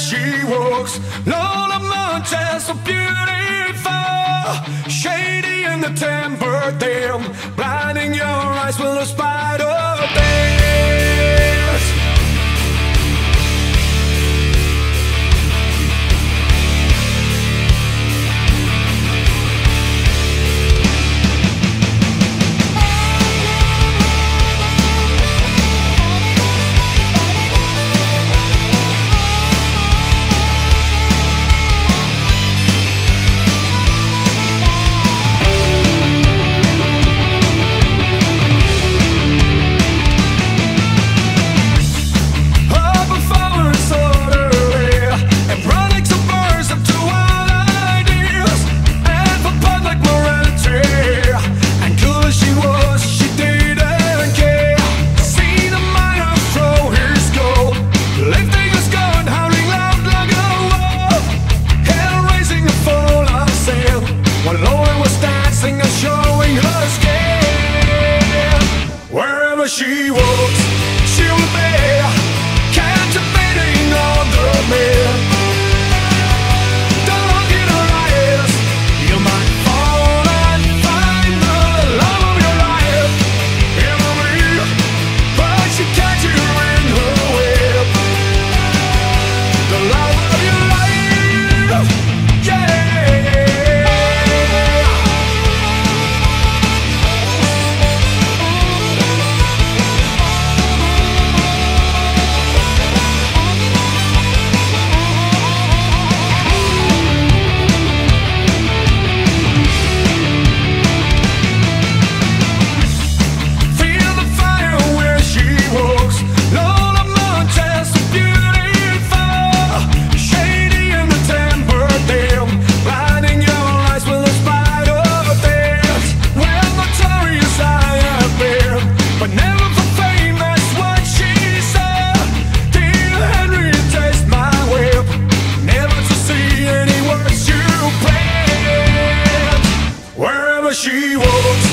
she walks. Lola Montez, so beautiful. Shady in the temper, damn. Blinding your eyes with a spider. she 或许我不